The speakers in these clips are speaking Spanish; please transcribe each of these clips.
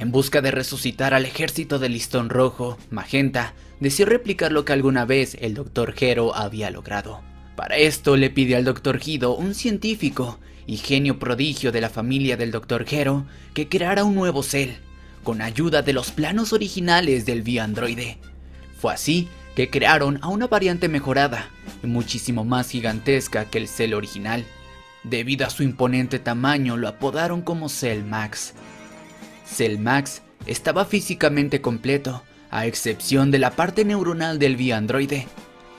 En busca de resucitar al ejército del listón rojo, Magenta deseó replicar lo que alguna vez el Dr. Hero había logrado. Para esto le pide al Dr. Hido, un científico y genio prodigio de la familia del Dr. Hero, que creara un nuevo Cell, con ayuda de los planos originales del V-Androide. Fue así que crearon a una variante mejorada y muchísimo más gigantesca que el Cell original. Debido a su imponente tamaño lo apodaron como Cell Max. Cell Max estaba físicamente completo, a excepción de la parte neuronal del V-Androide,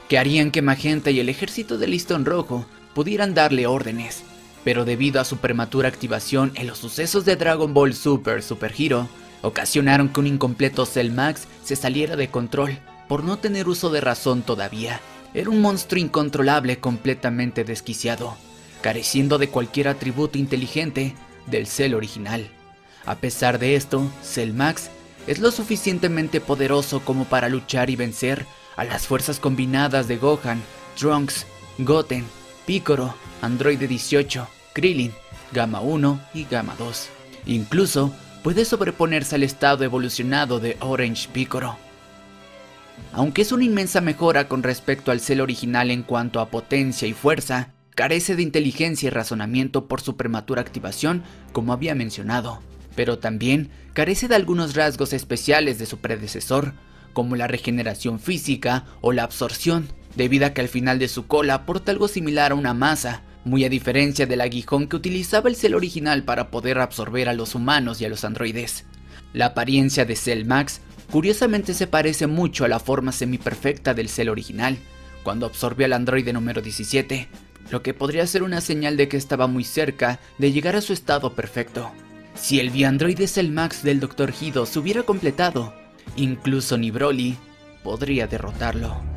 que harían que Magenta y el ejército del listón rojo pudieran darle órdenes. Pero debido a su prematura activación en los sucesos de Dragon Ball Super Super Hero, ocasionaron que un incompleto Cell Max se saliera de control por no tener uso de razón todavía. Era un monstruo incontrolable completamente desquiciado, careciendo de cualquier atributo inteligente del Cell original. A pesar de esto, Cell Max es lo suficientemente poderoso como para luchar y vencer a las fuerzas combinadas de Gohan, Trunks, Goten, Piccolo, Androide 18, Krillin, Gamma 1 y Gamma 2. Incluso puede sobreponerse al estado evolucionado de Orange Piccolo. Aunque es una inmensa mejora con respecto al Cell original en cuanto a potencia y fuerza, carece de inteligencia y razonamiento por su prematura activación, como había mencionado pero también carece de algunos rasgos especiales de su predecesor, como la regeneración física o la absorción, debido a que al final de su cola porta algo similar a una masa, muy a diferencia del aguijón que utilizaba el Cell original para poder absorber a los humanos y a los androides. La apariencia de Cell Max curiosamente se parece mucho a la forma semiperfecta del Cell original, cuando absorbió al androide número 17, lo que podría ser una señal de que estaba muy cerca de llegar a su estado perfecto. Si el Viandroid Cell Max del Dr. Se hubiera completado, incluso ni Broly podría derrotarlo.